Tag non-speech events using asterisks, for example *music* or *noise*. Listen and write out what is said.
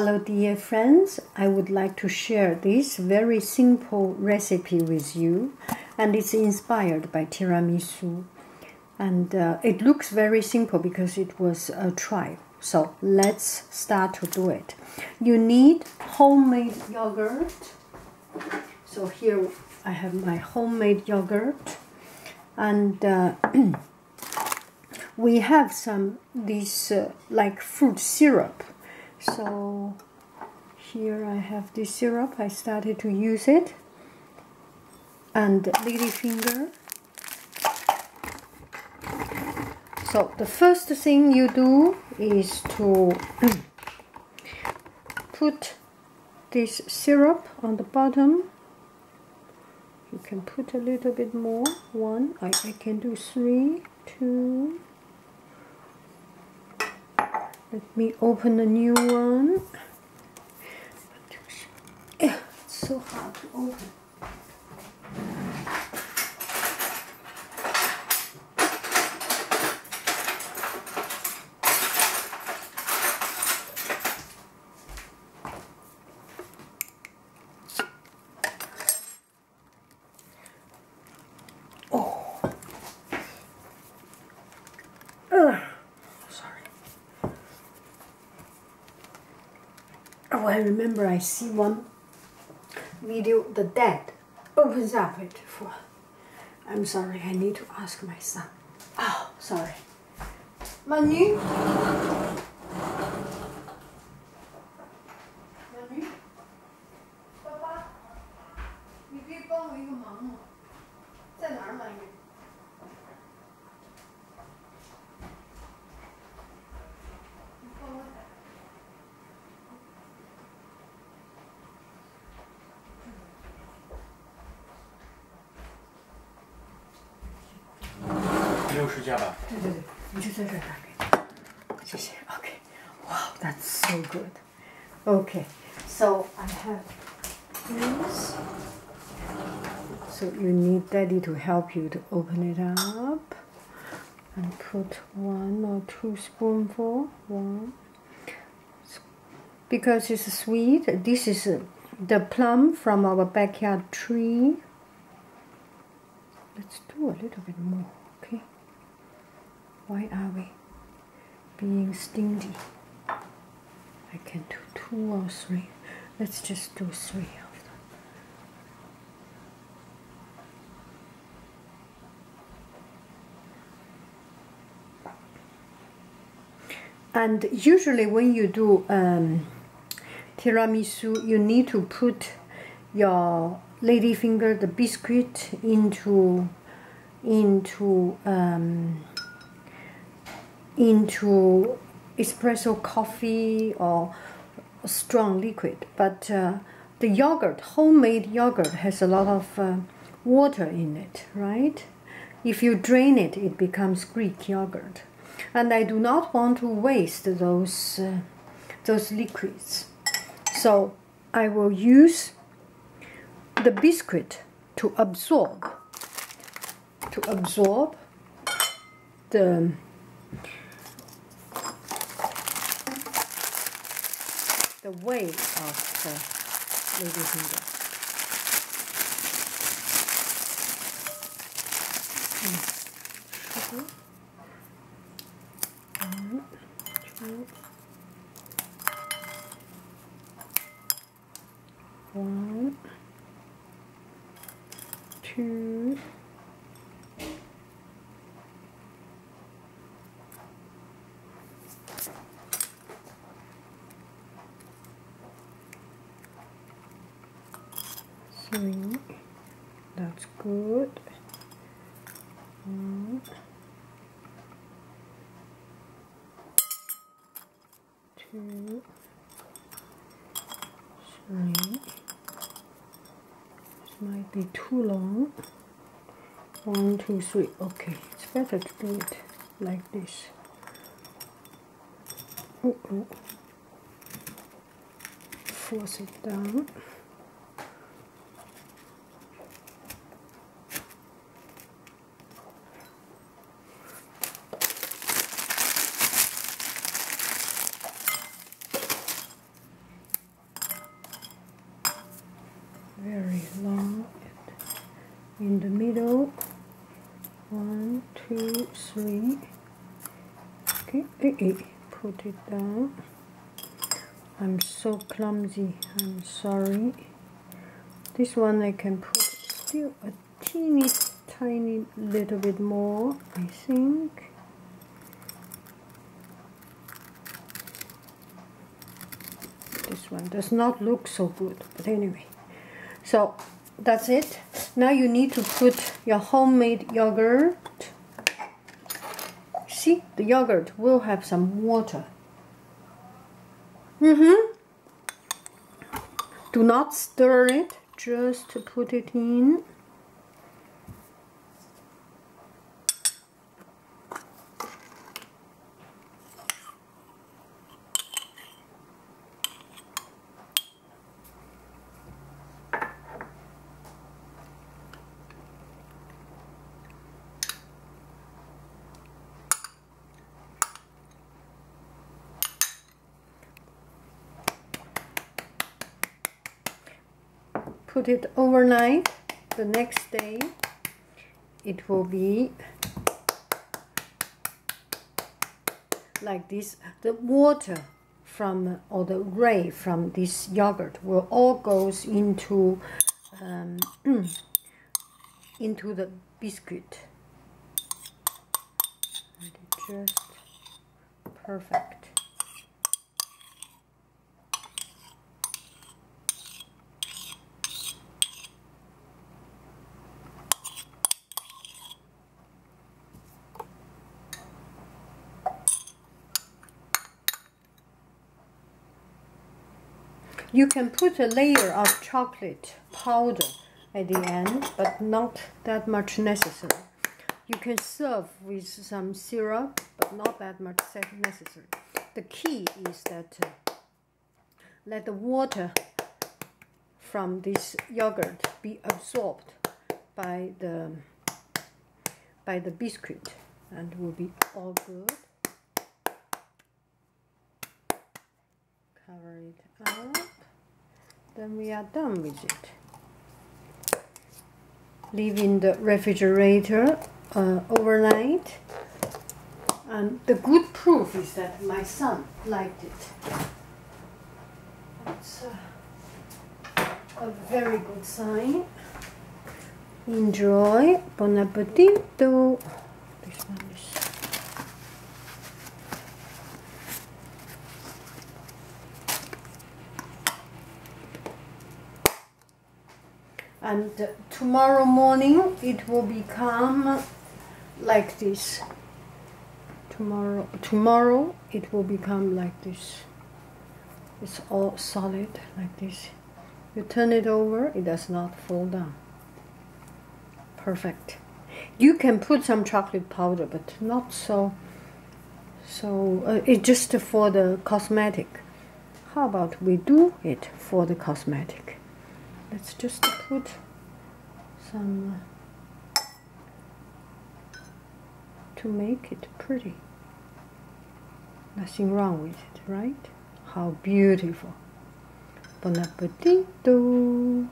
Hello dear friends, I would like to share this very simple recipe with you and it's inspired by tiramisu and uh, it looks very simple because it was a try. So let's start to do it. You need homemade yogurt. So here I have my homemade yogurt and uh, *clears throat* we have some this uh, like fruit syrup so here I have this syrup. I started to use it. And ladyfinger so the first thing you do is to *clears throat* put this syrup on the bottom. You can put a little bit more. One. I, I can do three two let me open a new one. It's so hard to open. Oh, I remember I see one video, the dad opens up it for, I'm sorry, I need to ask my son. Oh, sorry. Manu? Manu? Papa? 你可以帮我一个忙吗？在哪儿买的？ 六十价吧。对对对，你就在这儿打给谢谢。OK，wow, that's so good. Okay, so I have this. So you need daddy to help you to open it up and put one or two spoonful. One. Because it's sweet. This is the plum from our backyard tree. Let's do a little bit more, okay? Why are we being stingy? I can do two or three. Let's just do three of them. And usually, when you do um, tiramisu, you need to put your ladyfinger, the biscuit, into into um, into espresso coffee or strong liquid. But uh, the yogurt, homemade yogurt, has a lot of uh, water in it, right? If you drain it, it becomes Greek yogurt, and I do not want to waste those uh, those liquids. So I will use the biscuit to absorb to absorb the the weight of the lady finger. Hmm. Two, three. That's good. One, two, three. This might be too long. One, two, three. Okay, it's better to do it like this. Oh, oh. Force it down. very long in the middle. One two three. Okay eh, eh, put it down. I'm so clumsy I'm sorry. This one I can put still a teeny tiny little bit more I think. This one does not look so good but anyway. So that's it. Now you need to put your homemade yogurt. See the yogurt will have some water. Mm-hmm. Do not stir it. Just to put it in put it overnight. The next day it will be like this. The water from or the whey from this yogurt will all goes into um, *clears throat* into the biscuit. Just perfect You can put a layer of chocolate powder at the end, but not that much necessary. You can serve with some syrup, but not that much necessary. The key is that uh, let the water from this yogurt be absorbed by the by the biscuit and will be all good. It up. Then we are done with it. Leave in the refrigerator uh, overnight. And the good proof is that my son liked it. It's a, a very good sign. Enjoy. Bon appetito this one is and tomorrow morning it will become like this. Tomorrow tomorrow it will become like this. It's all solid like this. You turn it over it does not fall down. Perfect. You can put some chocolate powder but not so so uh, it's just for the cosmetic. How about we do it for the cosmetic let's just put some uh, to make it pretty. Nothing wrong with it right? How beautiful. Bon appetito